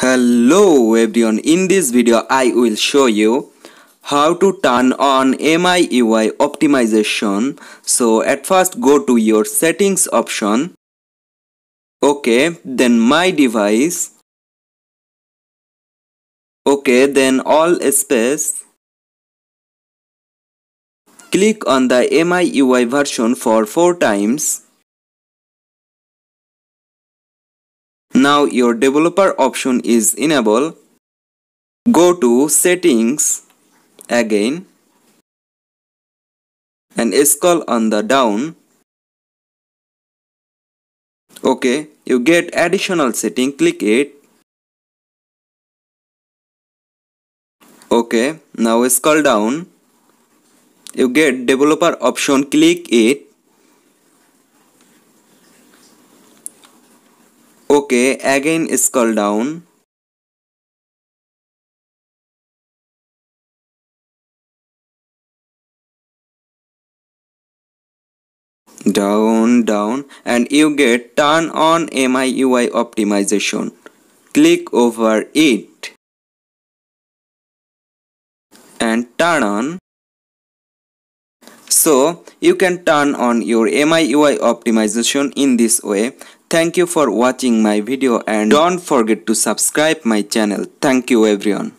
Hello everyone, in this video I will show you how to turn on MIUI optimization. So at first go to your settings option. Okay, then my device. Okay, then All specs. Click on the MIUI version for 4 times. Now your developer option is enabled. Go to settings again and scroll on the down. Okay, you get additional setting, click it. Okay, now scroll down. You get developer option, click it. Okay, again scroll down. Down, down and you get turn on MIUI optimization. Click over it and turn on. So you can turn on your MIUI optimization in this way Thank you for watching my video and don't forget to subscribe my channel. Thank you everyone.